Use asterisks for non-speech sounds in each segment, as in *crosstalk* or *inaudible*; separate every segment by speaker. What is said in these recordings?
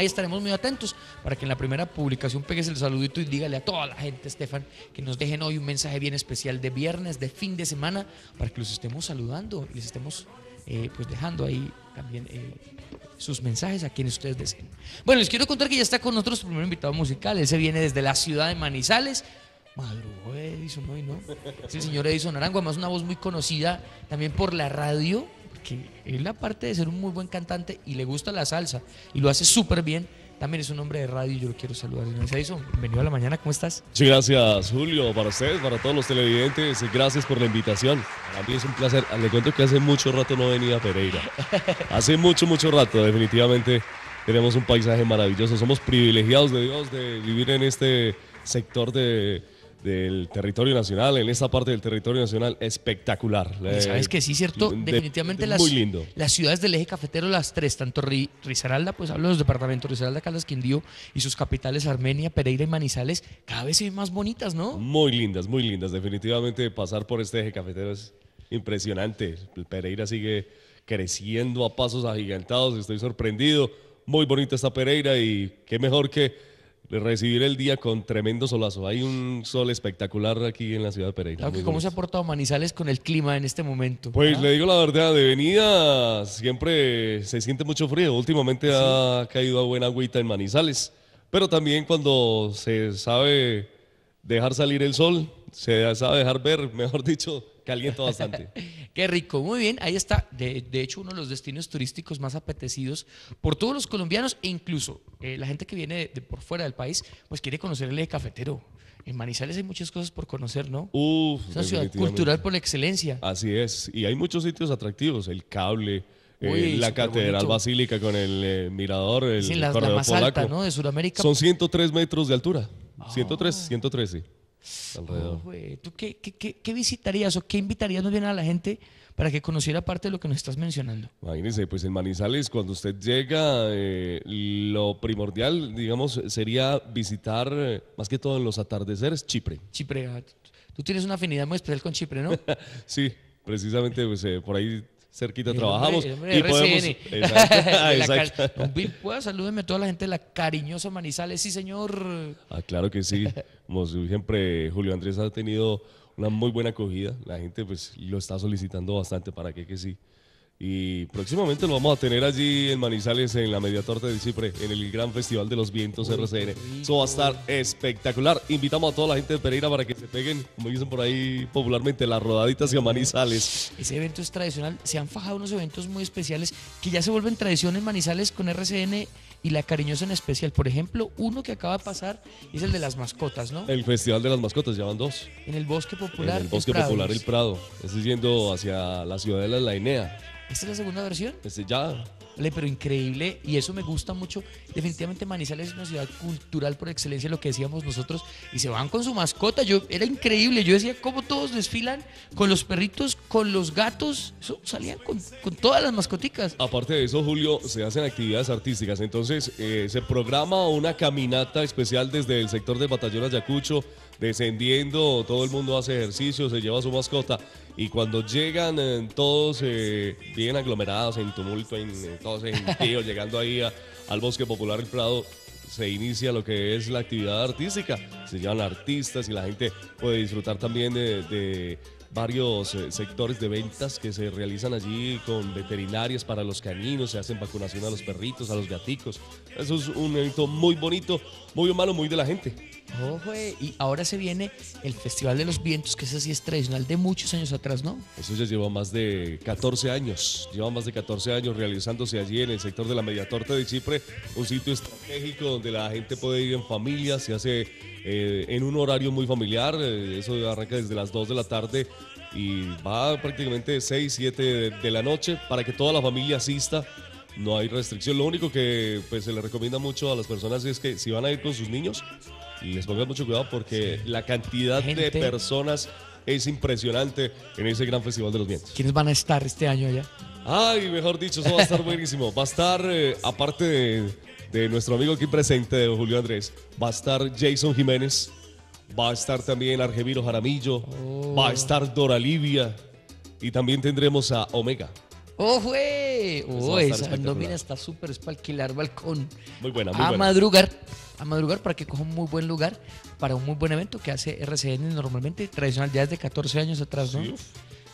Speaker 1: ahí estaremos muy atentos para que en la primera publicación pegues el saludito y dígale a toda la gente, Estefan, que nos dejen hoy un mensaje bien especial de viernes, de fin de semana, para que los estemos saludando y les estemos eh, pues dejando ahí también eh, sus mensajes a quienes ustedes deseen. Bueno, les quiero contar que ya está con nosotros el primer invitado musical. Él se viene desde la ciudad de Manizales. Madrugó Edison hoy, ¿no? Es el señor Edison Arango, además una voz muy conocida también por la radio, que él aparte de ser un muy buen cantante y le gusta la salsa y lo hace súper bien, también es un hombre de radio y yo lo quiero saludar. Señor bienvenido a la mañana, ¿cómo estás?
Speaker 2: Sí, gracias Julio, para ustedes, para todos los televidentes, gracias por la invitación. Para mí es un placer. Le cuento que hace mucho rato no venía a Pereira. *laughs* Hace mucho, mucho rato, definitivamente tenemos un paisaje maravilloso. Somos privilegiados de Dios de vivir en este sector de del territorio nacional, en esta parte del territorio nacional, espectacular.
Speaker 1: Y sabes que sí, cierto,
Speaker 2: De-
Speaker 1: definitivamente
Speaker 2: de-
Speaker 1: las,
Speaker 2: muy lindo.
Speaker 1: las ciudades del eje cafetero, las tres, tanto Ri- Risaralda, pues hablo de los departamentos Risaralda, Caldas, Quindío y sus capitales Armenia, Pereira y Manizales, cada vez se ven más bonitas, ¿no?
Speaker 2: Muy lindas, muy lindas. Definitivamente pasar por este eje cafetero es impresionante. Pereira sigue creciendo a pasos agigantados. Estoy sorprendido. Muy bonita esta Pereira y qué mejor que recibir el día con tremendo solazo. Hay un sol espectacular aquí en la ciudad de Pereira.
Speaker 1: Claro que cómo se ha portado Manizales con el clima en este momento.
Speaker 2: Pues
Speaker 1: ¿Ah?
Speaker 2: le digo la verdad, de venida siempre se siente mucho frío. Últimamente ha caído a buena agüita en Manizales. Pero también cuando se sabe dejar salir el sol, se sabe dejar ver, *laughs* mejor dicho, calienta bastante. *laughs*
Speaker 1: Qué rico, muy bien, ahí está. De, de hecho, uno de los destinos turísticos más apetecidos por todos los colombianos e incluso eh, la gente que viene de, de por fuera del país, pues quiere conocer el eje cafetero. En Manizales hay muchas cosas por conocer, ¿no?
Speaker 2: Uf,
Speaker 1: Es una ciudad cultural por excelencia.
Speaker 2: Así es. Y hay muchos sitios atractivos. El cable, eh,
Speaker 1: Uy,
Speaker 2: la
Speaker 1: súper
Speaker 2: Catedral
Speaker 1: bonito.
Speaker 2: Basílica con el eh, mirador, el
Speaker 1: Sí, la, la más
Speaker 2: polaco.
Speaker 1: alta, ¿no? De Sudamérica.
Speaker 2: Son 103 metros de altura.
Speaker 1: Ah.
Speaker 2: 103, 103, sí. Alrededor.
Speaker 1: Oh, güey, ¿Tú qué, qué- qué- qué visitarías o qué invitarías más bien a la gente para que conociera parte de lo que nos estás mencionando?
Speaker 2: Imagínense, pues en Manizales, cuando usted llega, eh, lo primordial, digamos, sería visitar, eh, más que todo en los atardeceres, Chipre.
Speaker 1: Chipre, ah, tú- tú tienes una afinidad muy especial con Chipre, ¿no? *laughs*
Speaker 2: Sí, precisamente, pues eh, por ahí cerquita trabajamos.
Speaker 1: hombre-
Speaker 2: y podemos-. *laughs* Exacto,
Speaker 1: Don Bill, ¿pueda salúdeme a toda la gente de la cariñosa Manizales? Sí, señor.
Speaker 2: Ah, claro que sí. Como siempre, Julio Andrés ha tenido una muy buena acogida. La gente pues lo está solicitando bastante para que, que sí. Y próximamente lo vamos a tener allí en Manizales, en la Media Torta de Chipre, en el Gran Festival de los Vientos RCN. Eso va a estar espectacular. Invitamos a toda la gente de Pereira para que se peguen, como dicen por ahí popularmente, las rodaditas hacia Manizales.
Speaker 1: Ese evento es tradicional. Se han fajado unos eventos muy especiales que ya se vuelven tradición en Manizales con RCN y la cariñosa en especial. Por ejemplo, uno que acaba de pasar es el de las mascotas, ¿no?
Speaker 2: El Festival de las Mascotas, ya van dos.
Speaker 1: En el Bosque Popular.
Speaker 2: en el Bosque. Popular El Prado. Estoy yendo hacia la ciudadela de la Enea.
Speaker 1: ¿Esta es la segunda versión?
Speaker 2: Este ya
Speaker 1: Vale, pero increíble y eso me gusta mucho. Definitivamente Manizales es una ciudad cultural por excelencia, lo que decíamos nosotros, y se van con su mascota. Yo era increíble. Yo decía cómo todos desfilan con los perritos, con los gatos. Eso salían con, con todas las mascoticas.
Speaker 2: Aparte de eso, Julio, se hacen actividades artísticas. Entonces, eh, se programa una caminata especial desde el sector del batallón Ayacucho, descendiendo, todo el mundo hace ejercicio, se lleva su mascota. Y cuando llegan eh, todos eh, bien aglomerados, en tumulto, en, eh, todos en tío, *laughs* llegando ahí al Bosque Popular El Prado, se inicia lo que es la actividad artística. Se llevan artistas y la gente puede disfrutar también de, de varios eh, sectores de ventas que se realizan allí con veterinarias para los caninos, se hacen vacunación a los perritos, a los gaticos. Eso es un evento muy bonito, muy humano, muy de la gente.
Speaker 1: Ojo, eh, y ahora se viene el Festival de los Vientos, que ese sí es tradicional de muchos años atrás, ¿no?
Speaker 2: Eso ya lleva más de 14 años, lleva más de 14 años realizándose allí en el sector de la Mediatorta de Chipre, un sitio estratégico donde la gente puede ir en familia, se hace eh, en un horario muy familiar, eh, eso arranca desde las 2 de la tarde y va prácticamente de 6, 7 de, de la noche para que toda la familia asista. No hay restricción, lo único que pues, se le recomienda mucho a las personas es que si van a ir con sus niños, les pongan mucho cuidado porque la cantidad de personas es impresionante en ese gran festival de los vientos.
Speaker 1: ¿Quiénes van a estar este año allá?
Speaker 2: Ay, mejor dicho, eso va a estar buenísimo. Va a estar, eh, aparte de, de nuestro amigo aquí presente, de Julio Andrés, va a estar Jason Jiménez, va a estar también Argemiro Jaramillo,
Speaker 1: Oh.
Speaker 2: va a estar Dora Livia y también tendremos a Omega.
Speaker 1: ¡Oh, fue! ¡Oh,
Speaker 2: a
Speaker 1: esa nómina está súper! Es para alquilar balcón.
Speaker 2: Muy buena, muy
Speaker 1: a
Speaker 2: buena.
Speaker 1: madrugar, a madrugar para que coja un muy buen lugar para un muy buen evento que hace RCN normalmente, tradicional ya desde 14 años atrás, ¿no?
Speaker 2: Sí.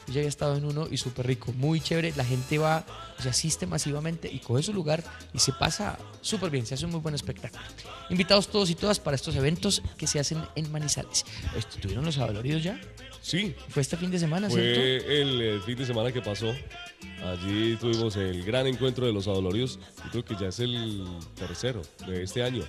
Speaker 1: Yo ya había estado en uno y súper rico, muy chévere. La gente va, se asiste masivamente y coge su lugar y se pasa súper bien, se hace un muy buen espectáculo. Invitados todos y todas para estos eventos que se hacen en Manizales. ¿Estuvieron los adoloridos ya?
Speaker 2: Sí,
Speaker 1: Fue este fin de semana, ¿cierto?
Speaker 2: fue el, eh, fin de semana que pasó. Allí tuvimos el gran encuentro de los adoloridos. Yo creo que ya es el tercero de este año.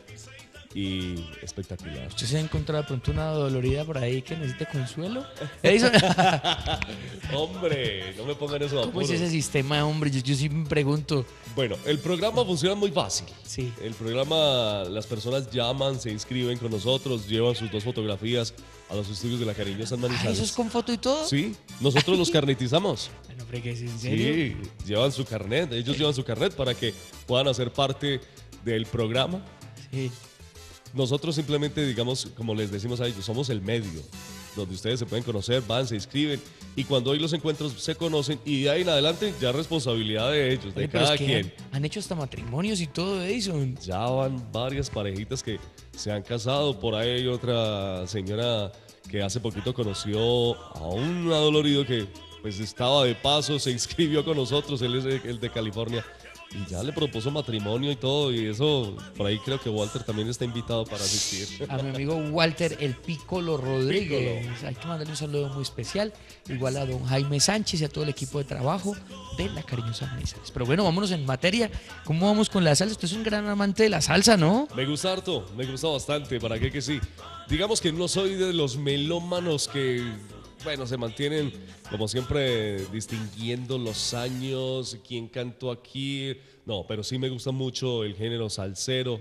Speaker 2: Y espectacular.
Speaker 1: ¿Usted se ha encontrado de pronto una dolorida por ahí que necesite consuelo? *laughs*
Speaker 2: Hombre, no me pongan eso a
Speaker 1: ¿Cómo es ese sistema, hombre? Yo, yo sí me pregunto.
Speaker 2: Bueno, el programa funciona muy fácil.
Speaker 1: Sí.
Speaker 2: El programa, las personas llaman, se inscriben con nosotros, llevan sus dos fotografías a los estudios de la Cariño San
Speaker 1: Ah,
Speaker 2: Manizales.
Speaker 1: ¿Eso es con foto y todo?
Speaker 2: Sí, nosotros los carnetizamos. *laughs*
Speaker 1: Bueno, fregues, ¿en serio?
Speaker 2: Sí, llevan su carnet, ellos llevan su carnet para que puedan hacer parte del programa.
Speaker 1: Sí.
Speaker 2: Nosotros simplemente, digamos, como les decimos a ellos, somos el medio, donde ustedes se pueden conocer, van, se inscriben y cuando hay los encuentros se conocen y de ahí en adelante ya responsabilidad de ellos, de
Speaker 1: Oye,
Speaker 2: cada
Speaker 1: es que
Speaker 2: quien.
Speaker 1: Han, han hecho hasta matrimonios y todo, Edison.
Speaker 2: Ya van varias parejitas que se han casado. Por ahí hay otra señora que hace poquito conoció a un adolorido que pues estaba de paso, se inscribió con nosotros, él es el de California. Y ya le propuso matrimonio y todo, y eso, por ahí creo que Walter también está invitado para asistir.
Speaker 1: A mi amigo Walter El Pícolo Rodríguez. Hay que mandarle un saludo muy especial. Igual a don Jaime Sánchez y a todo el equipo de trabajo de la Cariñosa Manizales. Pero bueno, vámonos en materia. ¿Cómo vamos con la salsa? Usted es un gran amante de la salsa, ¿no?
Speaker 2: Me gusta harto, me gusta bastante, ¿para qué que sí? Digamos que no soy de los melómanos que, bueno, se mantienen como siempre distinguiendo los años, quién cantó aquí. No, pero sí me gusta mucho el género salsero.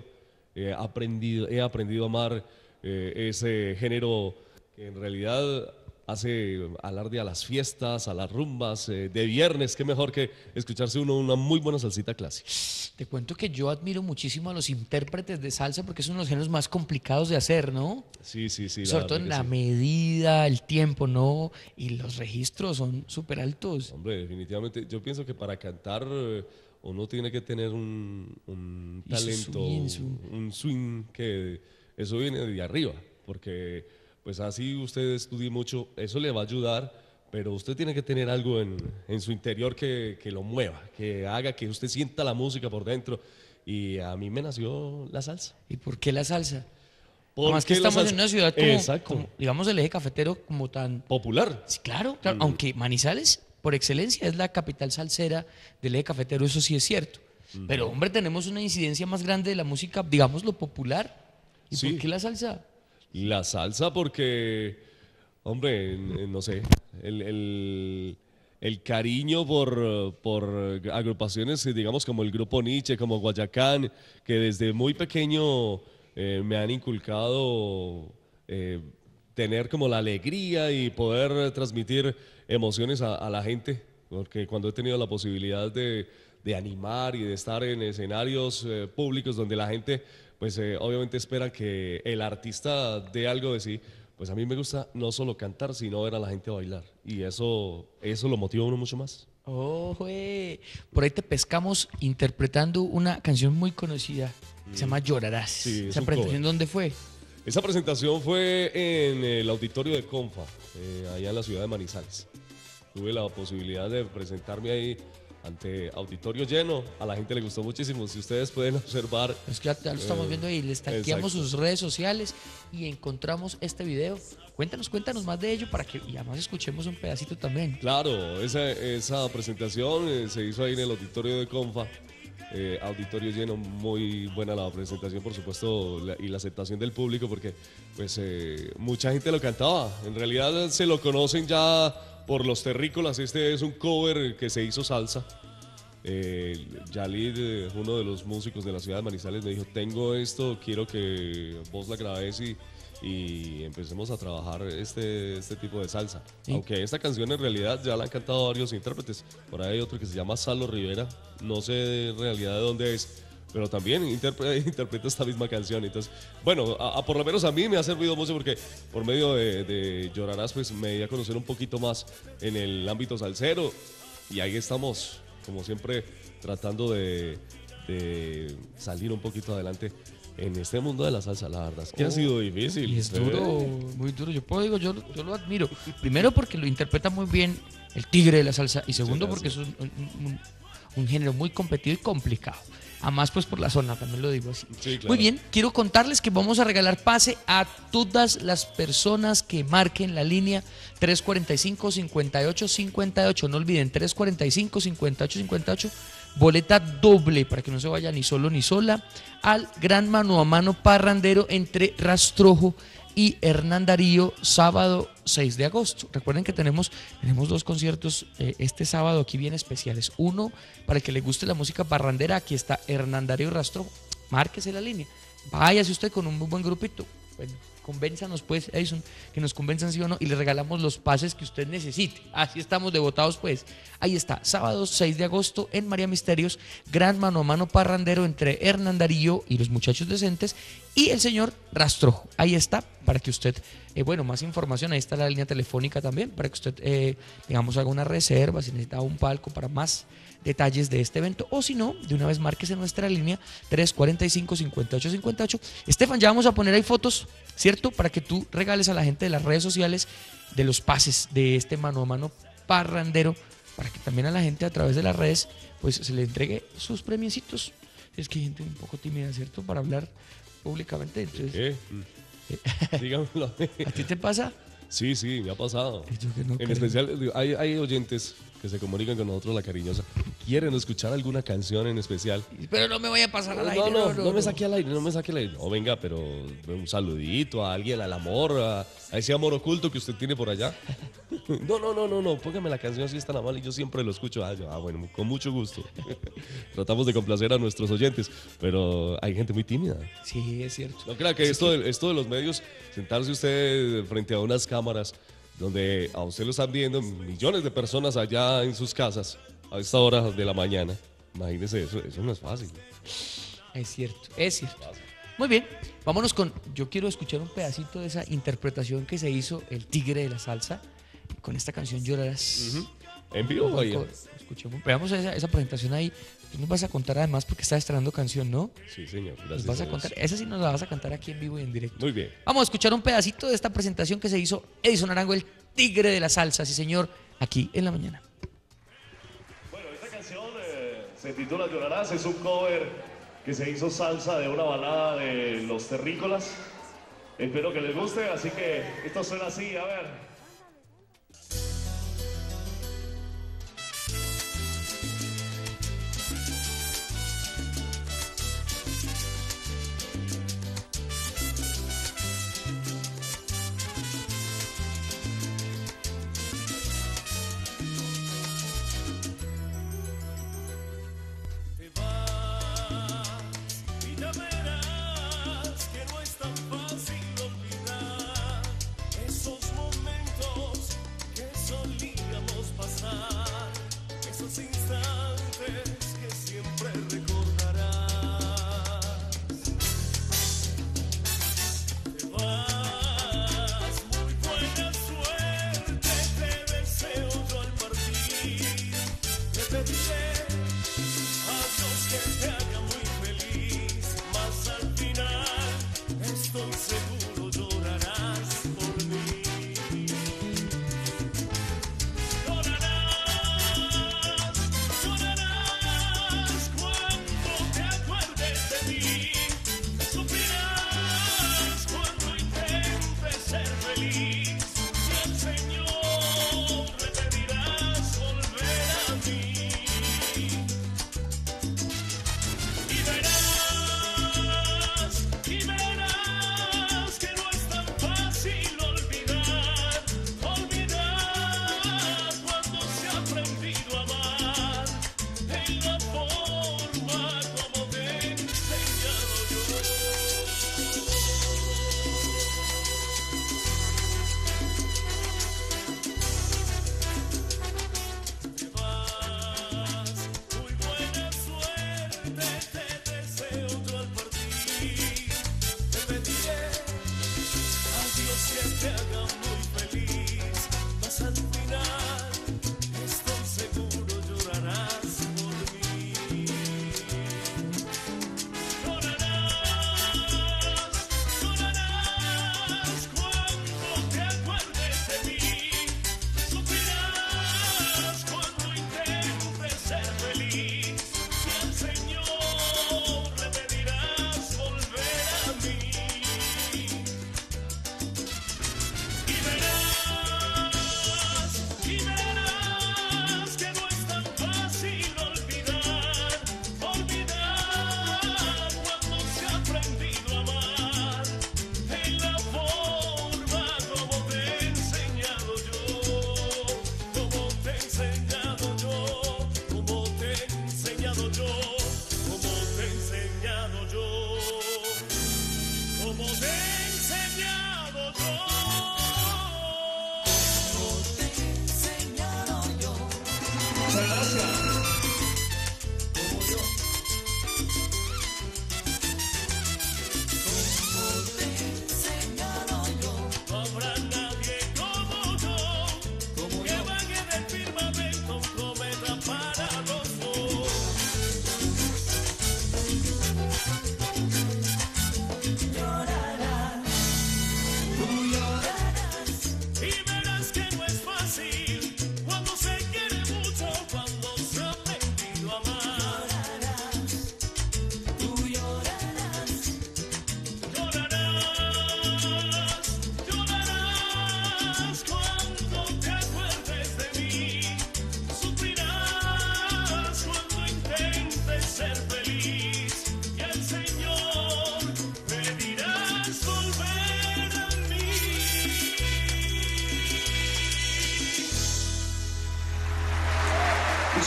Speaker 2: He aprendido, he aprendido a amar eh, ese género que en realidad hace alarde a las fiestas, a las rumbas eh, de viernes. Qué mejor que escucharse uno una muy buena salsita clásica.
Speaker 1: Te cuento que yo admiro muchísimo a los intérpretes de salsa porque es uno de los géneros más complicados de hacer, ¿no?
Speaker 2: Sí, sí, sí.
Speaker 1: Sobre todo en la
Speaker 2: sí.
Speaker 1: medida, el tiempo, ¿no? Y los registros son súper altos.
Speaker 2: Hombre, definitivamente. Yo pienso que para cantar eh, uno tiene que tener un, un talento,
Speaker 1: swing, su-
Speaker 2: un swing que eso viene de arriba, porque pues así usted estudie mucho, eso le va a ayudar, pero usted tiene que tener algo en, en su interior que, que lo mueva, que haga que usted sienta la música por dentro. Y a mí me nació la salsa.
Speaker 1: ¿Y por qué la salsa?
Speaker 2: ¿Por
Speaker 1: Más que estamos en una ciudad como, digamos, el eje cafetero como tan...
Speaker 2: Popular.
Speaker 1: Sí, claro,
Speaker 2: Mm.
Speaker 1: claro. Aunque Manizales, por excelencia, es la capital salsera del eje cafetero, eso sí es cierto. Pero, hombre, tenemos una incidencia más grande de la música, digamos, lo popular. ¿Y
Speaker 2: Sí.
Speaker 1: por qué la salsa?
Speaker 2: La salsa porque, hombre, no sé, el, cariño por, por agrupaciones, digamos, como el grupo Nietzsche, como Guayacán, que desde muy pequeño eh, me han inculcado eh, tener como la alegría y poder transmitir emociones a, la gente, porque cuando he tenido la posibilidad de, de animar y de estar en escenarios eh, públicos donde la gente, pues eh, obviamente espera que el artista dé algo de sí, pues a mí me gusta no solo cantar, sino ver a la gente bailar. Y eso, eso lo motiva a uno mucho más.
Speaker 1: Oh. Por ahí te pescamos interpretando una canción muy conocida. que Se llama Llorarás.
Speaker 2: Sí, es
Speaker 1: ¿Esa presentación
Speaker 2: cover.
Speaker 1: dónde fue?
Speaker 2: Esa presentación fue en el auditorio de Confa, eh, allá en la ciudad de Manizales. Tuve la posibilidad de presentarme ahí ante auditorio lleno. A la gente le gustó muchísimo. Si ustedes pueden *laughs* observar,
Speaker 1: Es que ya, ya lo estamos
Speaker 2: Eh,
Speaker 1: viendo ahí, les tanqueamos
Speaker 2: exacto.
Speaker 1: sus redes sociales y encontramos este video. Cuéntanos, cuéntanos más de ello para que y además escuchemos un pedacito también.
Speaker 2: claro, esa, esa presentación eh, se hizo ahí en el auditorio de Confa. Eh, auditorio lleno, muy buena la presentación, por supuesto, la- y la aceptación del público, porque pues mucha gente lo cantaba. En realidad se lo conocen ya por los terrícolas. Este es un cover que se hizo salsa. Eh, Yalid, eh, uno de los músicos de la ciudad de Manizales, me dijo, tengo esto, quiero que vos la grabes y, y empecemos a trabajar este, este tipo de salsa.
Speaker 1: Sí.
Speaker 2: Aunque esta canción en realidad ya la han cantado varios intérpretes. Por ahí hay otro que se llama Salo Rivera, no sé en realidad de dónde es, pero también interpre- *laughs* interpreta esta misma canción. Entonces, bueno, a- a- por lo menos a mí me ha servido mucho porque por medio de, de Llorarás, pues me di a conocer un poquito más en el ámbito salsero y ahí estamos como siempre, tratando de, de salir un poquito adelante en este mundo de la salsa, la verdad. Es que ha
Speaker 1: Oh,
Speaker 2: sido difícil.
Speaker 1: Y es duro, muy duro. Yo puedo digo, yo, yo lo admiro. Primero porque lo interpreta muy bien el tigre de la salsa. Y segundo porque es un, un- un- un género muy competido y complicado. Además, pues por la zona, también lo digo así.
Speaker 2: Sí, claro.
Speaker 1: Muy bien, quiero contarles que vamos a regalar pase a todas las personas que marquen la línea 345-5858. No olviden, 345-5858. Boleta doble para que no se vaya ni solo ni sola al gran mano a mano parrandero entre Rastrojo y Hernán Darío, sábado 6 de agosto. Recuerden que tenemos, tenemos dos conciertos eh, este sábado aquí bien especiales. Uno, para el que le guste la música parrandera, aquí está Hernán Darío Rastrojo. Márquese la línea. Váyase usted con un muy buen grupito. Bueno, convénzanos pues, Edison, que nos convenzan sí o no, y le regalamos los pases que usted necesite. Así estamos devotados pues. Ahí está, sábado 6 de agosto en María Misterios, gran mano a mano parrandero entre Hernán Darío y los muchachos decentes y el señor Rastrojo. Ahí está, para que usted, eh, bueno, más información, ahí está la línea telefónica también, para que usted, eh, digamos, haga una reserva, si necesita un palco para más detalles de este evento o si no, de una vez márquese nuestra línea 345-5858. Estefan, ya vamos a poner ahí fotos, ¿cierto? Para que tú regales a la gente de las redes sociales de los pases de este mano a mano parrandero, para que también a la gente a través de las redes pues se le entregue sus premiecitos. Es que hay gente un poco tímida, ¿cierto? Para hablar públicamente. Entonces,
Speaker 2: ¿Qué? *laughs* Dígamelo.
Speaker 1: ¿a ti te pasa?
Speaker 2: Sí, sí, me ha pasado.
Speaker 1: Yo que no
Speaker 2: En
Speaker 1: creo.
Speaker 2: especial, digo, hay, hay oyentes que se comunican con nosotros, la cariñosa. ¿Quieren escuchar alguna canción en especial?
Speaker 1: Pero no me vaya a pasar al
Speaker 2: No,
Speaker 1: aire.
Speaker 2: no, no, me saque al aire, no me saque al aire. No, venga, pero un saludito a alguien, al amor, a, a ese amor oculto que usted tiene por allá. *laughs* No, no, no, no, no, póngame la canción si es tan amable y yo siempre lo escucho. Ah, yo, ah, bueno, con mucho gusto. *laughs* Tratamos de complacer a nuestros oyentes, pero hay gente muy tímida.
Speaker 1: Sí, es cierto.
Speaker 2: No crea que esto, de, esto de los medios, sentarse usted frente a unas cámaras donde a usted lo están viendo millones de personas allá en sus casas a esta hora de la mañana. Imagínese eso, eso no es fácil.
Speaker 1: Es cierto, es cierto. Muy bien, vámonos con. Yo quiero escuchar un pedacito de esa interpretación que se hizo el tigre de la salsa con esta canción Llorarás.
Speaker 2: En vivo, vaya.
Speaker 1: Escuchemos, veamos esa, esa presentación ahí. Tú nos vas a contar además porque estás estrenando canción, ¿no?
Speaker 2: Sí, señor.
Speaker 1: Nos vas a contar. Esa sí nos la vas a cantar aquí en vivo y en directo.
Speaker 2: Muy bien.
Speaker 1: Vamos a escuchar un pedacito de esta presentación que se hizo Edison Arango, el tigre de la salsa, sí señor, aquí en la mañana.
Speaker 3: Bueno, esta canción eh, se titula Llorarás, es un cover que se hizo salsa de una balada de los terrícolas. Espero que les guste, así que esto suena así, a ver.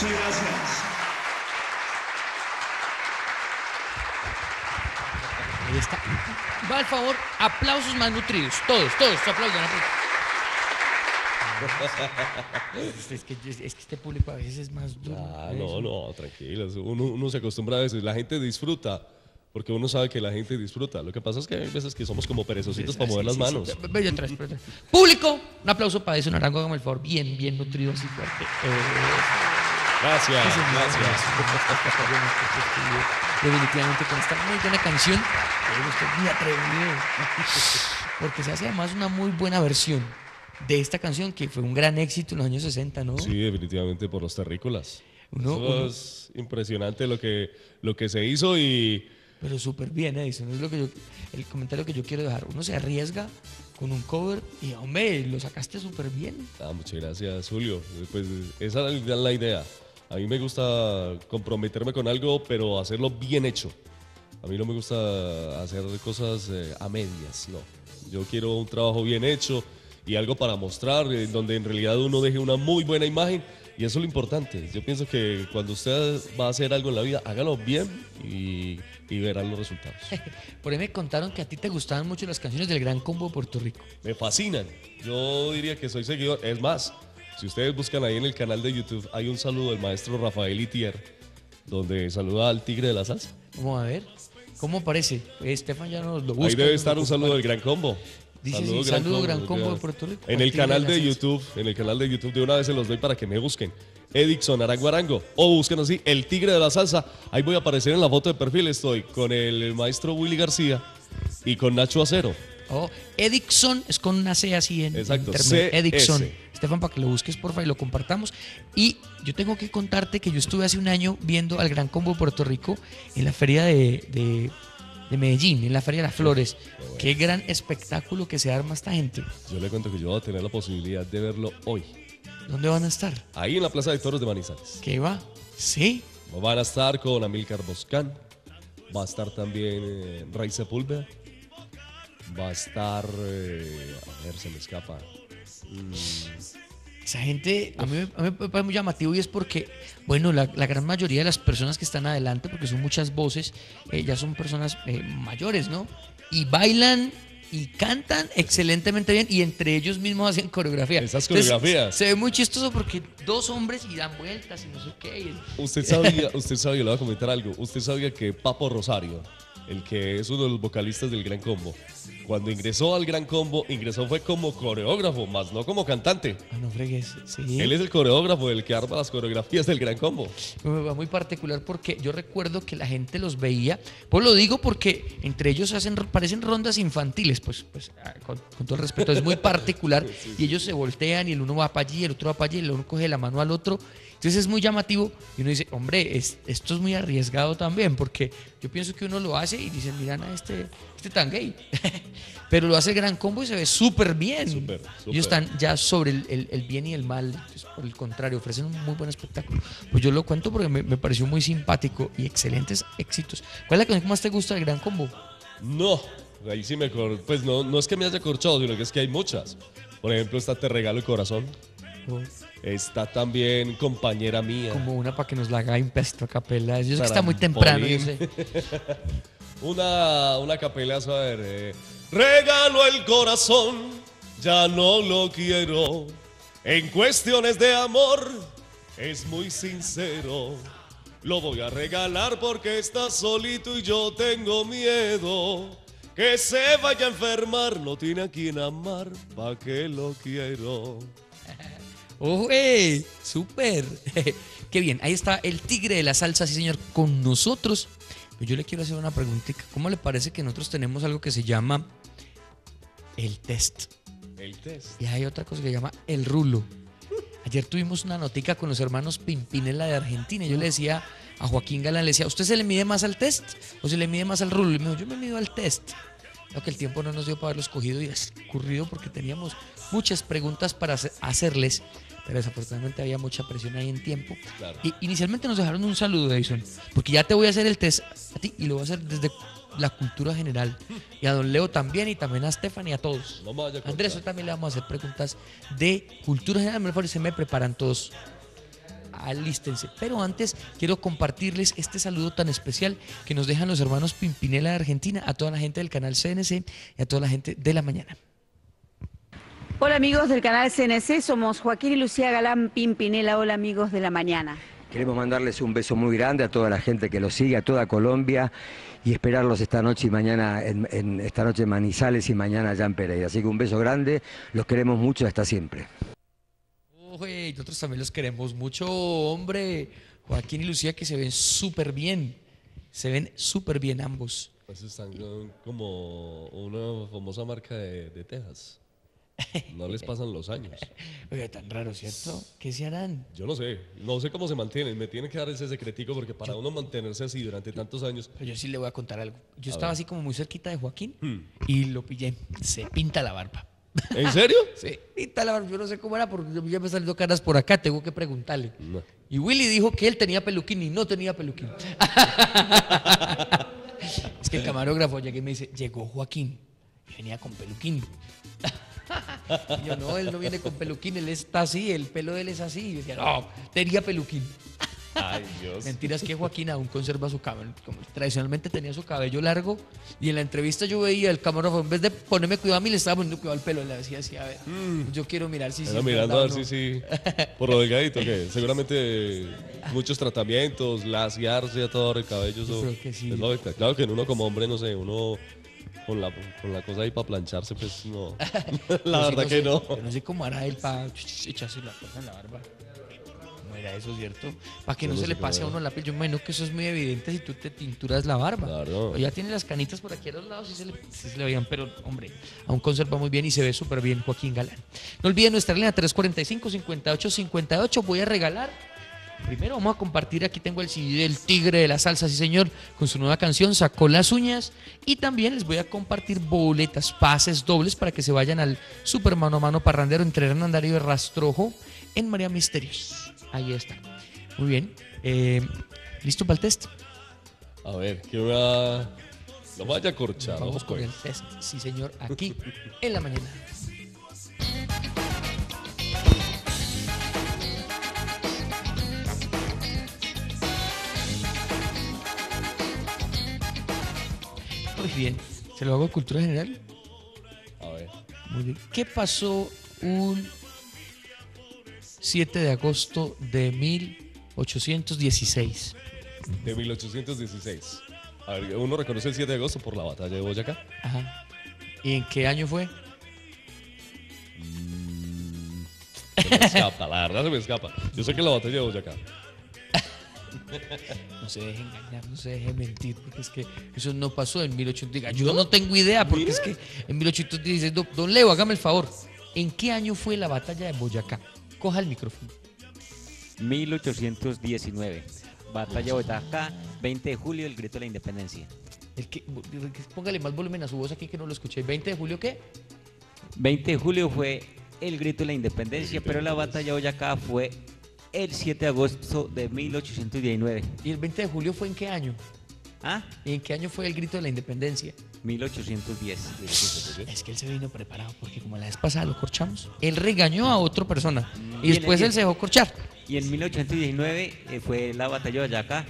Speaker 3: Muchas gracias.
Speaker 1: Ahí está. Va al favor, aplausos más nutridos. Todos, todos, aplaudan. aplaudan. Es que, es que este público a veces es más duro.
Speaker 2: Ah, no, no, tranquilos. Uno, uno se acostumbra a veces. La gente disfruta. Porque uno sabe que la gente disfruta. Lo que pasa es que hay veces que somos como perezositos para mover las
Speaker 1: Sí,
Speaker 2: manos.
Speaker 1: sí. Público, un aplauso para eso, Naranjo, hágame el favor. Bien, bien nutrido, así fuerte. Eh,
Speaker 2: Gracias, gracias.
Speaker 1: Definitivamente con esta muy buena canción, usted muy atrevido. *laughs* Porque se hace además una muy buena versión de esta canción que fue un gran éxito en los años 60, ¿no?
Speaker 2: Sí, definitivamente por los terrícolas.
Speaker 1: Uno-
Speaker 2: Eso
Speaker 1: uno-
Speaker 2: es impresionante lo que, lo que se hizo y
Speaker 1: Pero súper bien, Edison. Es lo que yo, el comentario que yo quiero dejar. Uno se arriesga con un cover y, hombre, lo sacaste súper bien.
Speaker 2: Ah, muchas gracias, Julio. Pues esa es la- la idea. A mí me gusta comprometerme con algo, pero hacerlo bien hecho. A mí no me gusta hacer cosas eh, a medias, no. Yo quiero un trabajo bien hecho y algo para mostrar, eh, donde en realidad uno deje una muy buena imagen. Y eso es lo importante. Yo pienso que cuando usted va a hacer algo en la vida, hágalo bien y, y verán los resultados. *laughs*
Speaker 1: Por ahí me contaron que a ti te gustaban mucho las canciones del Gran Combo de Puerto Rico.
Speaker 2: Me fascinan. Yo diría que soy seguidor. Es más, si ustedes buscan ahí en el canal de YouTube, hay un saludo del maestro Rafael Itier, donde saluda al tigre de la salsa.
Speaker 1: Vamos a ver. ¿Cómo parece? Eh, Estefan ya nos lo busca.
Speaker 2: ahí debe estar un saludo del. Gran Combo.
Speaker 1: Dice sí, saludo Gran Combo de Puerto Rico.
Speaker 2: En el canal de. YouTube, en el canal de YouTube de una vez se los doy para que me busquen. Edixon Arango Arango. O busquen así, el tigre de la salsa. Ahí voy a aparecer en la foto de perfil. Estoy con el maestro Willy García y con Nacho Acero.
Speaker 1: Oh, Edixon es con una C así en
Speaker 2: Exacto,
Speaker 1: intermedio.
Speaker 2: CS.
Speaker 1: Edixon. Estefan, para que lo busques, porfa, y lo compartamos. Y yo tengo que contarte que yo estuve hace un año viendo al Gran Combo de Puerto Rico en la feria de, de- de Medellín, en la feria de las flores. Qué gran espectáculo que se arma esta gente.
Speaker 2: Yo le cuento que yo voy a tener la posibilidad de verlo hoy.
Speaker 1: ¿Dónde van a estar?
Speaker 2: Ahí en la Plaza de Toros de Manizales.
Speaker 1: ¿Qué va? Sí.
Speaker 2: Van a estar con Amilcar Boscán. Va a estar también eh, Rey Sepúlveda. Va a estar. eh, a ver, se me escapa.
Speaker 1: Esa gente, a mí, me- a mí me parece muy llamativo y es porque, bueno, la, la gran mayoría de las personas que están adelante, porque son muchas voces, eh, ya son personas eh, mayores, ¿no? Y bailan y cantan excelentemente bien y entre ellos mismos hacen coreografía.
Speaker 2: Esas
Speaker 1: Entonces,
Speaker 2: coreografías.
Speaker 1: se ve muy chistoso porque dos hombres y dan vueltas y no sé qué.
Speaker 2: Usted sabía, usted sabía, le voy a comentar algo. Usted sabía que Papo Rosario, el que es uno de los vocalistas del Gran Combo, cuando ingresó al Gran Combo, ingresó fue como coreógrafo, más no como cantante.
Speaker 1: Ah, no fregues, sí.
Speaker 2: Él es el coreógrafo, el que arma las coreografías del Gran Combo.
Speaker 1: Me va muy particular porque yo recuerdo que la gente los veía, pues lo digo porque entre ellos hacen parecen rondas infantiles, pues, pues ah, con, con todo el respeto, es muy particular *laughs* y ellos se voltean y el uno va para allí, el otro va para allí, el uno coge la mano al otro. Entonces es muy llamativo y uno dice, hombre, es- esto es muy arriesgado también porque yo pienso que uno lo hace y dicen, miran a este, este tan gay. *laughs* Pero lo hace el gran combo y se ve súper bien.
Speaker 2: Súper, súper.
Speaker 1: Ellos están ya sobre el, el- el bien y el mal. Entonces, por el contrario, ofrecen un muy buen espectáculo. Pues yo lo cuento porque me, me pareció muy simpático y excelentes éxitos. ¿Cuál es la canción que más te gusta del Gran Combo?
Speaker 2: No, ahí sí me cor... Pues no, no es que me haya corchado, sino que es que hay muchas. Por ejemplo, está Te Regalo el Corazón.
Speaker 1: O
Speaker 2: Está también Compañera Mía.
Speaker 1: como una para que nos la haga un pedacito a capela. Yo sé que está muy temprano, yo sé. *laughs*
Speaker 2: Una, una capela, a ver. eh, Regalo el corazón, ya no lo quiero. En cuestiones de amor, es muy sincero. Lo voy a regalar porque está solito y yo tengo miedo. Que se vaya a enfermar, no tiene a quien amar, ¿pa' qué lo quiero?
Speaker 1: ¡Oye! ¡Súper! *laughs* Qué bien, ahí está el tigre de la salsa, sí señor, con nosotros. Pero yo le quiero hacer una preguntita. ¿Cómo le parece que nosotros tenemos algo que se llama el test?
Speaker 2: El test.
Speaker 1: Y hay otra cosa que se llama el rulo. Ayer tuvimos una notica con los hermanos Pimpinela de Argentina. Yo le decía a Joaquín Galán, le decía, ¿usted se le mide más al test o se le mide más al rulo? Y me dijo, yo me mido al test. Lo que el tiempo no nos dio para haberlo escogido y escurrido porque teníamos muchas preguntas para hacer- hacerles, pero desafortunadamente había mucha presión ahí en tiempo.
Speaker 2: Claro.
Speaker 1: Y inicialmente nos dejaron un saludo, Edison, porque ya te voy a hacer el test a ti y lo voy a hacer desde la cultura general. Y a don Leo también y también a Stephanie a todos.
Speaker 2: No a.
Speaker 1: Andrés, también le vamos a hacer preguntas de cultura general. Mejor se me preparan todos alístense. Pero antes quiero compartirles este saludo tan especial que nos dejan los hermanos Pimpinela de Argentina, a toda la gente del canal CNC y a toda la gente de la mañana.
Speaker 4: Hola amigos del canal CNC, somos Joaquín y Lucía Galán Pimpinela. Hola amigos de la mañana.
Speaker 5: Queremos mandarles un beso muy grande a toda la gente que los sigue, a toda Colombia y esperarlos esta noche y mañana, en, en- esta noche en Manizales y mañana allá en Pereira. Así que un beso grande, los queremos mucho hasta siempre.
Speaker 1: Oye, nosotros también los queremos mucho, hombre. Joaquín y Lucía que se ven súper bien. Se ven súper bien ambos.
Speaker 2: Pues están como una famosa marca de, de Texas. *laughs* No les pasan los años.
Speaker 1: Oye, tan raro, ¿cierto? ¿Qué se harán?
Speaker 2: Yo no sé, no sé cómo se mantienen. Me tienen que dar ese secretico porque para uno mantenerse así durante tantos años.
Speaker 1: Pero yo sí le voy a contar algo. Yo
Speaker 2: A
Speaker 1: estaba
Speaker 2: ver.
Speaker 1: así como muy cerquita de Joaquín
Speaker 2: Hmm.
Speaker 1: y lo pillé. Se pinta la barba. *laughs*
Speaker 2: ¿En serio? *laughs*
Speaker 1: Sí, pinta la barba. Yo no sé cómo era porque ya me saliendo caras por acá. Tengo que preguntarle.
Speaker 2: No.
Speaker 1: Y Willy dijo que él tenía peluquín y no tenía peluquín. es que el camarógrafo llegué y me dice, llegó Joaquín. Y venía con peluquín. *laughs* Y yo, no, él no viene con peluquín, él está así, el pelo de él es así. Y yo decía, no, tenía peluquín. *laughs*
Speaker 2: Ay, Dios.
Speaker 1: Mentiras que Joaquín aún conserva su cabello. Como tradicionalmente tenía su cabello largo. Y en la entrevista yo veía el camarógrafo, en vez de ponerme cuidado a mí, le estaba poniendo cuidado al pelo. Le decía así, a ver, yo quiero mirar si sí.
Speaker 2: Mirando a ver si sí. *laughs* Por lo delgadito, que seguramente muchos tratamientos, lasearse a todo el cabello. Eso,
Speaker 1: creo que sí.
Speaker 2: es lógica. Claro que en uno como hombre, no sé, uno con la, con la cosa ahí para plancharse, pues no. *laughs* la verdad que no.
Speaker 1: Yo no sé cómo hará él para echarse la cosa en la barba. No era eso, ¿cierto? Para que
Speaker 2: Yo
Speaker 1: no,
Speaker 2: no
Speaker 1: se le pase a uno la piel. Yo me imagino que eso es muy evidente si tú te tinturas la barba.
Speaker 2: Claro.
Speaker 1: O ya tiene las canitas por aquí a los lados y se le, sí se le veían, pero hombre, aún conserva muy bien y se ve súper bien Joaquín Galán. No olviden nuestra línea 345-5858. Voy a regalar. Primero vamos a compartir, aquí tengo el CD del Tigre de la Salsa, sí señor, con su nueva canción Sacó las uñas. Y también les voy a compartir boletas, pases dobles para que se vayan al super mano a mano parrandero entre Hernandario y Rastrojo en María Misterios. Ahí está. Muy bien. Eh, ¿Listo para el test?
Speaker 2: A ver, que va. No vaya a corchar,
Speaker 1: Vamos
Speaker 2: vamos
Speaker 1: con
Speaker 2: pues.
Speaker 1: el test, sí señor, aquí en la mañana. *laughs* Muy bien, ¿se lo hago cultura general?
Speaker 2: A ver.
Speaker 1: Muy bien. ¿Qué pasó un 7 de agosto de 1816?
Speaker 2: De 1816. A ver, uno reconoce el 7 de agosto por la batalla de Boyacá.
Speaker 1: Ajá. ¿Y en qué año fue?
Speaker 2: Mm, Se me escapa, la verdad se me escapa. Yo sé que la batalla de Boyacá.
Speaker 1: No se deje engañar, no se deje mentir, porque es que eso no pasó en 1816. Yo no tengo idea, porque es que en 1816, don, don Leo, hágame el favor. ¿En qué año fue la batalla de Boyacá? Coja el micrófono.
Speaker 6: 1819. Batalla de Boyacá, 20 de julio, el grito de la independencia.
Speaker 1: El que, póngale más volumen a su voz aquí que no lo escuché. ¿20 de julio qué?
Speaker 6: 20 de julio fue el grito de la independencia, pero la batalla de Boyacá fue el 7 de agosto de 1819.
Speaker 1: ¿Y el 20 de julio fue en qué año?
Speaker 6: ¿Ah?
Speaker 1: ¿Y en qué año fue el grito de la independencia?
Speaker 6: 1810.
Speaker 1: Es que él se vino preparado, porque como la vez pasada lo corchamos, él regañó a otra persona y después
Speaker 6: bien.
Speaker 1: él se dejó corchar.
Speaker 6: Y en 1819 eh, fue la batalla de Boyacá.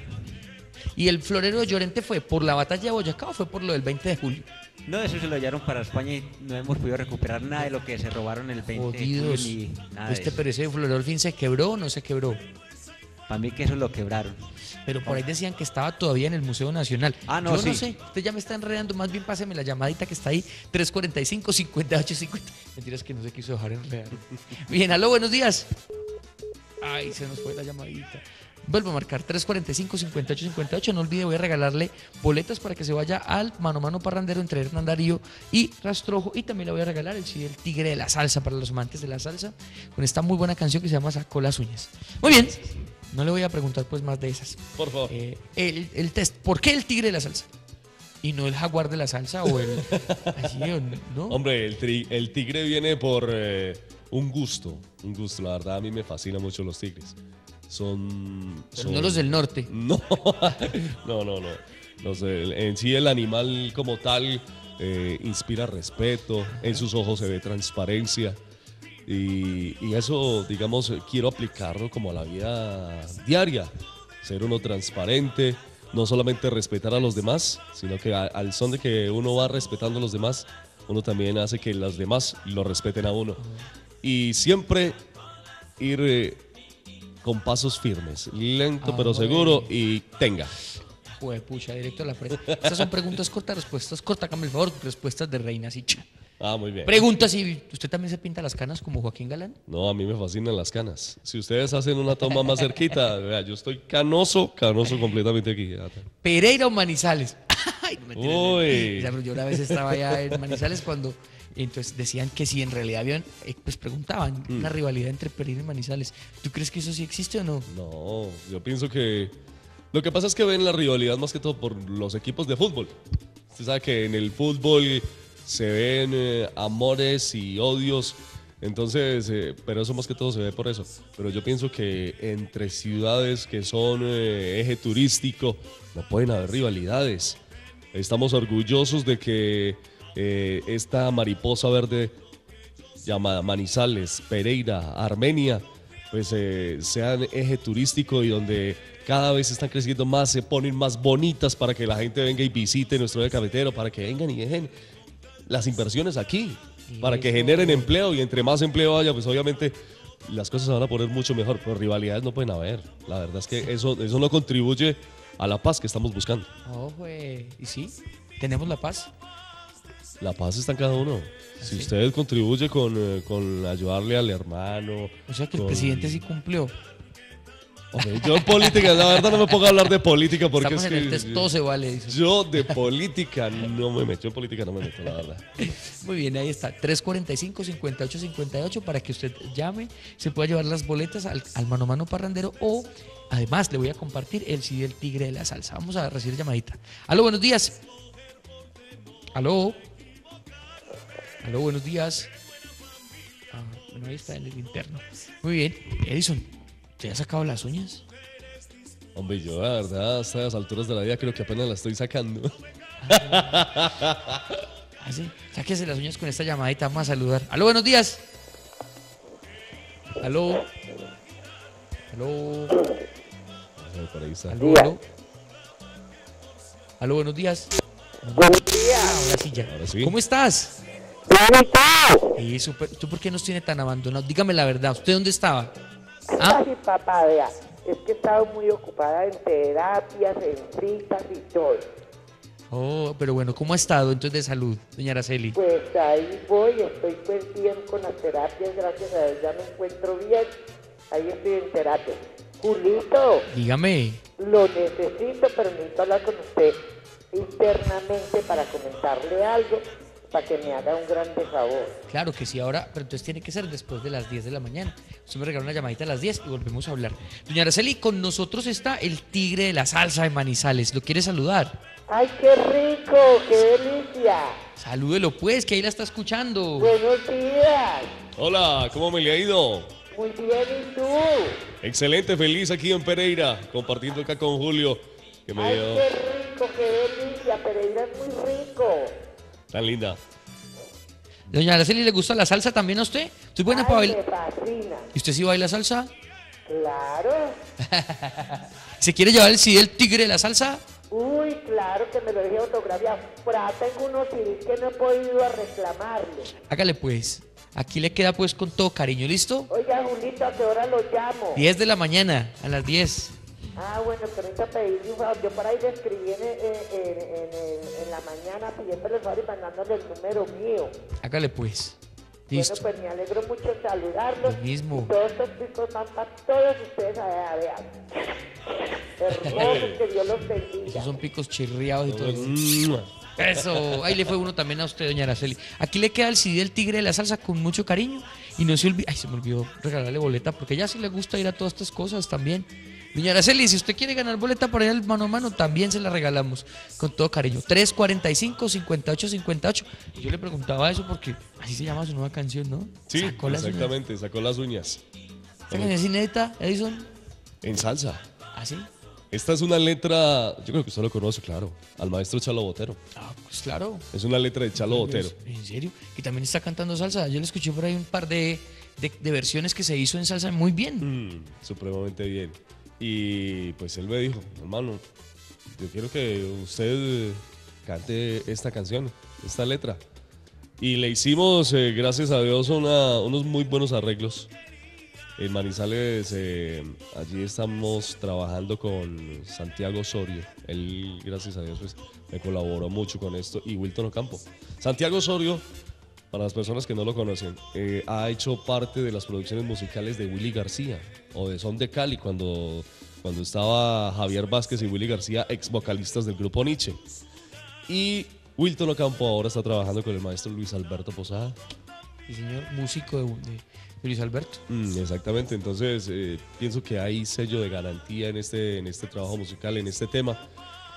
Speaker 1: ¿Y el florero de Llorente fue por la batalla de Boyacá o fue por lo del 20 de julio?
Speaker 6: No, eso se lo hallaron para España y no hemos podido recuperar nada de lo que se robaron el 20 de julio
Speaker 1: Jodidos.
Speaker 6: ni nada
Speaker 1: Este pero ese se quebró o no se quebró.
Speaker 6: Para mí que eso lo quebraron.
Speaker 1: Pero por ahí decían que estaba todavía en el Museo Nacional.
Speaker 6: Ah, no,
Speaker 1: Yo no sé, usted ya me está enredando, más bien páseme la llamadita que está ahí, 345-5850. Mentiras que no se quiso dejar enredar. *laughs* Bien, aló, buenos días. Ay, se nos fue la llamadita. Vuelvo a marcar 345-5858. No olvide, voy a regalarle boletas para que se vaya al mano a mano parrandero entre Hernán Darío y Rastrojo. Y también le voy a regalar el CD del Tigre de la Salsa para los amantes de la salsa con esta muy buena canción que se llama Sacó las uñas. Muy bien, no le voy a preguntar pues más de esas.
Speaker 2: Por favor.
Speaker 1: Eh, el, el test, ¿por qué el tigre de la salsa? Y no el jaguar de la salsa o el... *laughs* así, ¿no?
Speaker 2: Hombre, el, tri- el tigre viene por eh, un gusto. Un gusto, la verdad, a mí me fascinan mucho los tigres. Son.
Speaker 1: Pero
Speaker 2: son-
Speaker 1: no los del norte. *laughs*
Speaker 2: No, no, no, no. No sé, en sí el animal como tal eh, inspira respeto, en sus ojos se ve transparencia Y, y eso, digamos, quiero aplicarlo como a la vida diaria. Ser uno transparente, no solamente respetar a los demás, sino que a- al son de que uno va respetando a los demás, uno también hace que los demás lo respeten a uno. Y siempre ir eh, con pasos firmes, lento
Speaker 1: Ah,
Speaker 2: pero seguro y tenga.
Speaker 1: Joder, pucha, directo a la frente. Estas son preguntas cortas, respuestas cortas. Hágame el favor, respuestas de reina, así. cha.
Speaker 2: Ah, muy bien.
Speaker 1: Pregunta si usted también se pinta las canas como Joaquín Galán.
Speaker 2: No, a mí me fascinan las canas. Si ustedes hacen una toma más cerquita, *laughs* vea, yo estoy canoso, canoso completamente aquí.
Speaker 1: Pereira o Manizales. *laughs* Ay, no, no.
Speaker 2: Uy.
Speaker 1: Yo una vez estaba allá en Manizales cuando entonces decían que si en realidad habían, eh, pues preguntaban
Speaker 2: Mm.
Speaker 1: una rivalidad entre Pereira y Manizales. ¿Tú crees que eso sí existe o no?
Speaker 2: No, yo pienso que lo que pasa es que ven la rivalidad más que todo por los equipos de fútbol. Usted sabe que en el fútbol se ven eh, amores y odios, entonces, eh, pero eso más que todo se ve por eso. Pero yo pienso que entre ciudades que son eh, eje turístico no pueden haber rivalidades. Estamos orgullosos de que eh, esta mariposa verde llamada Manizales, Pereira, Armenia, pues eh, sean eje turístico y donde cada vez están creciendo más, se ponen más bonitas para que la gente venga y visite nuestro eje cafetero, para que vengan y dejen las inversiones aquí, para que generen empleo y entre más empleo haya, pues obviamente las cosas se van a poner mucho mejor, pero rivalidades no pueden haber. La verdad es que eso, eso no contribuye a la paz que estamos buscando.
Speaker 1: Oh, güey. ¿Y sí? ¿Tenemos la paz?
Speaker 2: La paz está en cada uno. Si
Speaker 1: Sí.
Speaker 2: usted contribuye con, eh, con ayudarle al hermano.
Speaker 1: O sea que el presidente sí cumplió.
Speaker 2: Yo en política, la verdad no me pongo a hablar de política porque
Speaker 1: Estamos
Speaker 2: es
Speaker 1: en el
Speaker 2: que
Speaker 1: test, todo se vale.
Speaker 2: yo de política no me meto, yo en política no me meto, la verdad. *laughs*
Speaker 1: Muy bien, ahí está. 345-5858 para que usted llame. Se pueda llevar las boletas al, al mano a mano parrandero o además le voy a compartir el CD del Tigre de la Salsa. Vamos a recibir llamadita. Aló, buenos días. Aló. Aló, buenos días. Ah, bueno, ahí está en el interno. Muy bien. Edison, ¿te has sacado las uñas?
Speaker 2: Hombre, yo la verdad a estas alturas de la vida creo que apenas la estoy sacando.
Speaker 1: Ah, sí. Sáquese las uñas con esta llamadita. Vamos a saludar. Aló, buenos días. Aló. Aló. Aló, aló. Aló, buenos días. Buenos días. Ahora sí ya.
Speaker 2: Ahora sí.
Speaker 1: ¿Cómo estás? Sí, súper. ¿Tú por qué nos tiene tan abandonados? Dígame la verdad. ¿Usted dónde estaba? ¿Ah?
Speaker 7: Ay, papá, vea, es que he estado muy ocupada en terapias, en citas y todo.
Speaker 1: Oh, pero bueno, ¿cómo ha estado entonces de salud, doña Araceli?
Speaker 7: Pues ahí voy, estoy pues bien con las terapias, gracias a Dios ya me encuentro bien. Ahí estoy en terapia. Julito,
Speaker 1: Dígame.
Speaker 7: lo necesito, pero necesito hablar con usted internamente para comentarle algo, para que me haga un grande favor.
Speaker 1: Claro que sí, ahora, pero entonces tiene que ser después de las 10 de la mañana. Usted me regaló una llamadita a las 10 y volvemos a hablar. Doña Araceli, con nosotros está el tigre de la salsa de Manizales. ¿Lo quiere saludar?
Speaker 7: ¡Ay, qué rico! ¡Qué delicia!
Speaker 1: Salúdelo pues, que ahí la está escuchando.
Speaker 7: Buenos días.
Speaker 2: Hola, ¿cómo me le ha ido?
Speaker 7: Muy bien, ¿y tú?
Speaker 2: Excelente, feliz aquí en Pereira, compartiendo acá con Julio, que me
Speaker 7: Ay,
Speaker 2: dio
Speaker 7: qué rico, qué delicia. Pereira es muy rico.
Speaker 2: Tan linda.
Speaker 1: Doña Araceli, ¿le gusta la salsa también a usted? ¿Estoy buena para
Speaker 7: Ay,
Speaker 1: bailar? ¿Y usted sí baila salsa?
Speaker 7: Claro. *laughs*
Speaker 1: ¿Se quiere llevar el CD del tigre de la salsa?
Speaker 7: Uy, claro que me lo dije autografía. Por acá tengo unos CDs que no he podido reclamarle.
Speaker 1: Hágale pues. Aquí le queda pues con todo cariño, ¿listo?
Speaker 7: Oiga, Julito, ¿a qué hora lo llamo?
Speaker 1: 10 de la mañana, a las 10.
Speaker 7: Ah, bueno, pero necesito pedirle un favor. Yo por ahí le escribí en, en- en la mañana pidiéndole el favor y mandándole el número mío.
Speaker 1: Hágale pues.
Speaker 7: Bueno,
Speaker 1: Listo.
Speaker 7: pues me alegro mucho saludarlos.
Speaker 1: Lo mismo.
Speaker 7: Y todos estos picos van para todos ustedes allá, vean. Hermosos, que Dios los bendiga.
Speaker 1: Esos son picos chirriados y todo.
Speaker 2: Mua.
Speaker 1: Eso, ahí le fue uno también a usted, doña Araceli. Aquí le queda el CD del Tigre de la Salsa con mucho cariño. Y no se olvide, ay, se me olvidó regalarle boleta, porque ya sí le gusta ir a todas estas cosas también. Doña Araceli, si usted quiere ganar boleta para ir al mano a mano, también se la regalamos con todo cariño. 345-5858. Y yo le preguntaba eso porque así se llama su nueva canción, ¿no?
Speaker 2: Sí,
Speaker 1: Sacó las uñas.
Speaker 2: exactamente, sacó las uñas.
Speaker 1: ¿Esta canción es inédita, Edison?
Speaker 2: En salsa.
Speaker 1: ¿Así?
Speaker 2: Esta es una letra, yo creo que usted lo conoce, claro, al maestro Chalo Botero.
Speaker 1: Ah, pues claro.
Speaker 2: Es una letra de Chalo Botero.
Speaker 1: ¿En serio? Y también está cantando salsa. Yo le escuché por ahí un par de de, de versiones que se hizo en salsa muy bien.
Speaker 2: Mm, supremamente bien. Y pues él me dijo, hermano, yo quiero que usted cante esta canción, esta letra. Y le hicimos, eh, gracias a Dios, una- unos muy buenos arreglos. En Manizales, eh, allí estamos trabajando con Santiago Osorio. Él, gracias a Dios, pues, me colaboró mucho con esto. Y Wilton Ocampo. Santiago Osorio, para las personas que no lo conocen, eh, ha hecho parte de las producciones musicales de Willy García o de Son de Cali cuando, cuando estaba Javier Vázquez y Willy García, ex vocalistas del grupo Nietzsche. Y Wilton Ocampo ahora está trabajando con el maestro Luis Alberto Posada.
Speaker 1: Sí, señor, músico de, de Luis Alberto.
Speaker 2: Mm, exactamente, entonces eh, pienso que hay sello de garantía en este, en este trabajo musical, en este tema,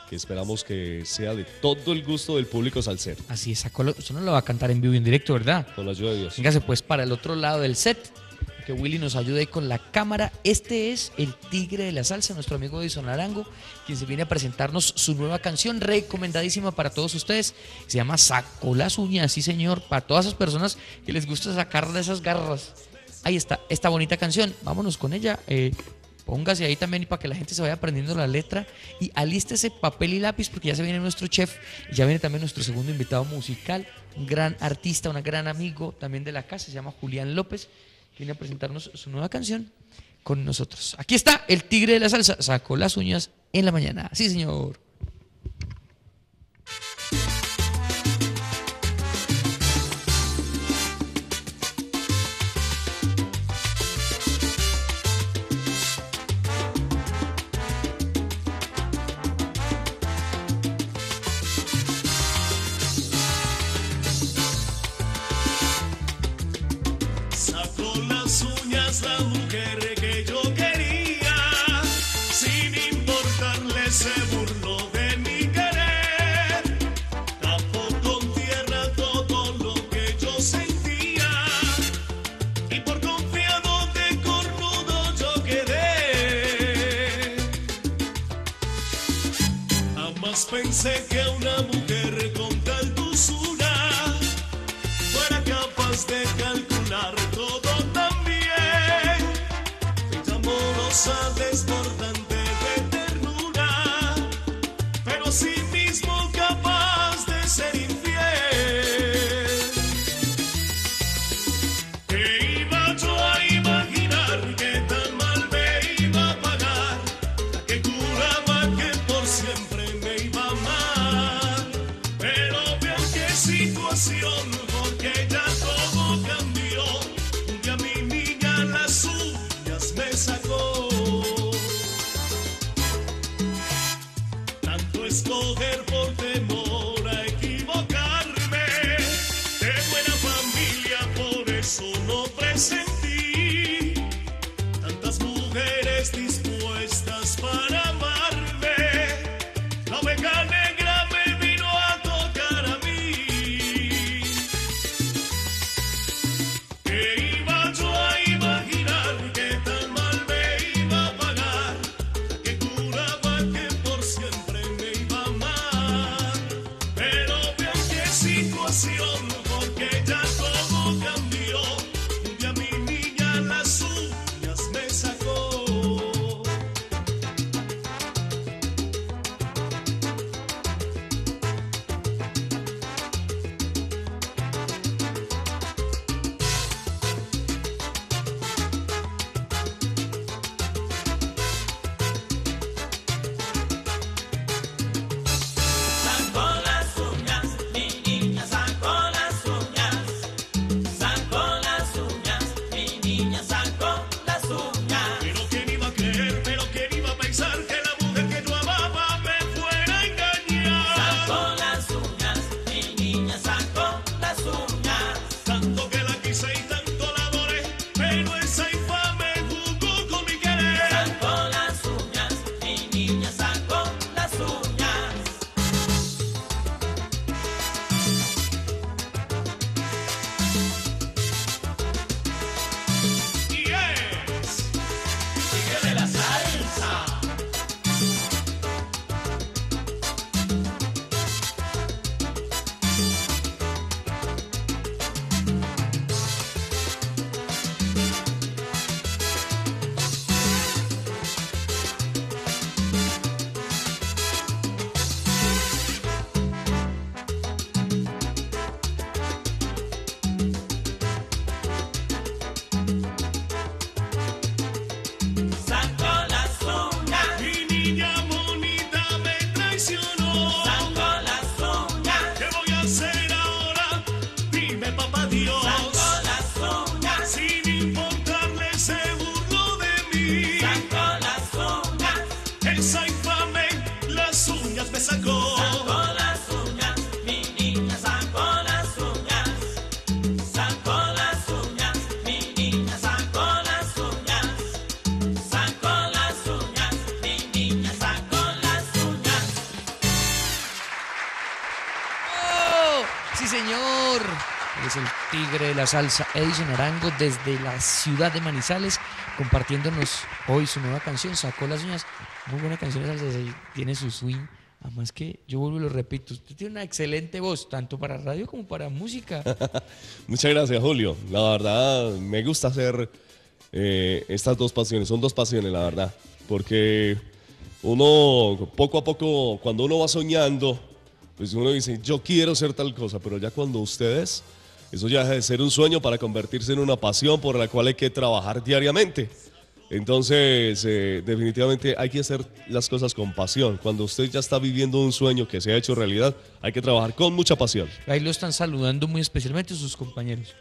Speaker 2: que esperamos que sea de todo el gusto del público salsero,
Speaker 1: Así es, usted no lo va a cantar en vivo y en directo, ¿verdad?
Speaker 2: con la ayuda de Dios.
Speaker 1: Véngase pues para el otro lado del set. Que Willy nos ayude con la cámara. Este es el Tigre de la Salsa, nuestro amigo Edison Arango, quien se viene a presentarnos su nueva canción, recomendadísima para todos ustedes. Se llama Sacó las uñas, sí señor, para todas esas personas que les gusta sacar de esas garras. Ahí está, esta bonita canción. Vámonos con ella. eh, póngase ahí también y para que la gente se vaya aprendiendo la letra. Y alístese papel y lápiz porque ya se viene nuestro chef. Y ya viene también nuestro segundo invitado musical, un gran artista, un gran amigo también de la casa, se llama Julián López. Viene a presentarnos su nueva canción con nosotros. Aquí está el tigre de la salsa. Sacó las uñas en la mañana. Sí, señor.
Speaker 8: De la
Speaker 1: salsa Edison Arango desde la ciudad de Manizales compartiéndonos hoy su nueva canción. Sacó las uñas. Muy buena canción de salsa. Tiene su swing. Además que yo vuelvo y lo repito. Usted tiene una excelente voz, tanto para radio como para música. *laughs*
Speaker 2: Muchas gracias, Julio. La verdad, me gusta hacer eh, estas dos pasiones. Son dos pasiones, la verdad. Porque uno, poco a poco, cuando uno va soñando, pues uno dice, yo quiero ser tal cosa, pero ya cuando ustedes, eso ya deja de ser un sueño para convertirse en una pasión por la cual hay que trabajar diariamente. Entonces, eh, definitivamente hay que hacer las cosas con pasión. Cuando usted ya está viviendo un sueño que se ha hecho realidad, hay que trabajar con mucha pasión.
Speaker 1: Ahí lo están saludando muy especialmente sus compañeros.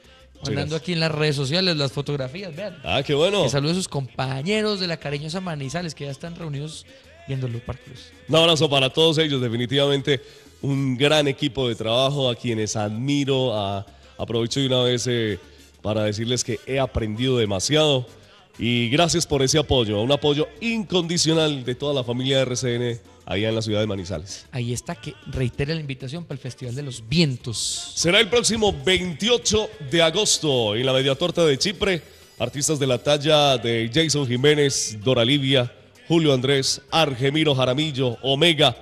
Speaker 1: Mandando aquí en las redes sociales las fotografías, vean.
Speaker 2: Ah, qué bueno.
Speaker 1: Que salude a sus compañeros de la cariñosa Manizales que ya están reunidos viéndolo, Parclos.
Speaker 2: Un abrazo para todos ellos, definitivamente un gran equipo de trabajo a quienes admiro. a- aprovecho de una vez eh, para decirles que he aprendido demasiado y gracias por ese apoyo, un apoyo incondicional de toda la familia de RCN allá en la ciudad de Manizales.
Speaker 1: Ahí está que reitera la invitación para el Festival de los Vientos.
Speaker 2: Será el próximo 28 de agosto en la Mediatorta de Chipre. Artistas de la talla de Jason Jiménez, Dora Livia, Julio Andrés, Argemiro Jaramillo, Omega.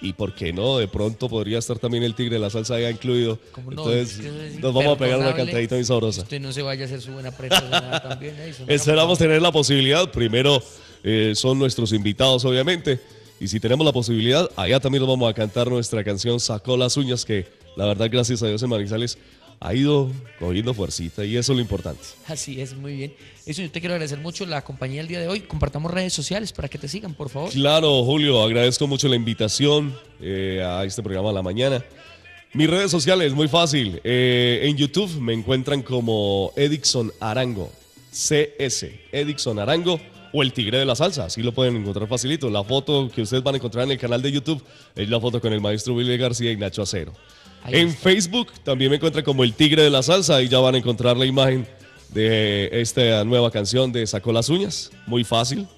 Speaker 2: Y por qué no, de pronto podría estar también el Tigre de la Salsa ya incluido.
Speaker 1: ¿Cómo no?
Speaker 2: Entonces
Speaker 1: Es
Speaker 2: nos vamos a pegar una cantadita muy sabrosa.
Speaker 1: Usted no se vaya a hacer su buena presa también. ¿eh?
Speaker 2: Esperamos tener la posibilidad. Primero eh, son nuestros invitados, obviamente. Y si tenemos la posibilidad, allá también nos vamos a cantar nuestra canción Sacó las uñas, que la verdad, gracias a Dios en Manizales, ha ido cogiendo fuercita y eso es lo importante.
Speaker 1: Así es, muy bien. Eso yo te quiero agradecer mucho la compañía el día de hoy. Compartamos redes sociales para que te sigan, por favor.
Speaker 2: Claro, Julio, agradezco mucho la invitación eh, a este programa a la mañana. Mis redes sociales, muy fácil. Eh, en YouTube me encuentran como Edixon Arango, CS, Edixon Arango o el Tigre de la Salsa, así lo pueden encontrar facilito. La foto que ustedes van a encontrar en el canal de YouTube es la foto con el maestro Willy García y Nacho Acero.
Speaker 1: Ahí
Speaker 2: en
Speaker 1: está.
Speaker 2: Facebook también me encuentran como el Tigre de la Salsa y ya van a encontrar la imagen de esta nueva canción de Sacó las Uñas, muy fácil.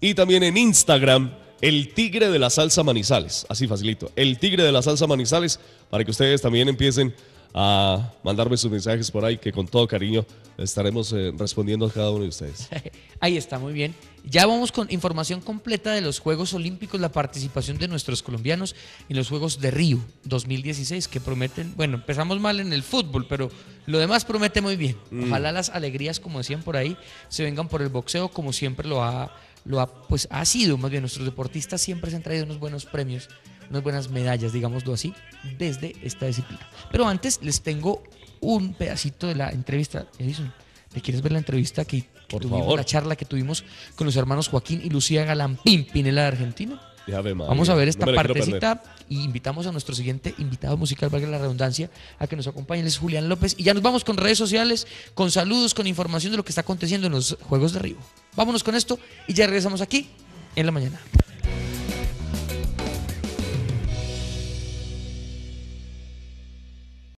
Speaker 2: Y también en Instagram, el Tigre de la Salsa Manizales. Así facilito. El Tigre de la Salsa Manizales, para que ustedes también empiecen a mandarme sus mensajes por ahí, que con todo cariño estaremos eh, respondiendo a cada uno de ustedes. *laughs*
Speaker 1: Ahí está, muy bien. Ya vamos con información completa de los Juegos Olímpicos, la participación de nuestros colombianos en los Juegos de Río 2016, que prometen, bueno, empezamos mal en el fútbol, pero lo demás promete muy bien. Ojalá las alegrías, como decían por ahí, se vengan por el boxeo, como siempre lo ha, lo ha, pues ha sido, más bien nuestros deportistas siempre se han traído unos buenos premios, unas buenas medallas, digámoslo así, desde esta disciplina. Pero antes les tengo un pedacito de la entrevista, Edison. ¿Te quieres ver la entrevista que tuvimos,
Speaker 2: favor.
Speaker 1: la charla que tuvimos con los hermanos Joaquín y Lucía Galán Pimpinela de Argentina?
Speaker 2: Déjame,
Speaker 1: Vamos a ver esta partecita y invitamos a nuestro siguiente invitado musical, valga la redundancia, a que nos acompañe, él es Julián López. Y ya nos vamos con redes sociales, con saludos, con información de lo que está aconteciendo en los Juegos de Río. Vámonos con esto y ya regresamos aquí en la mañana.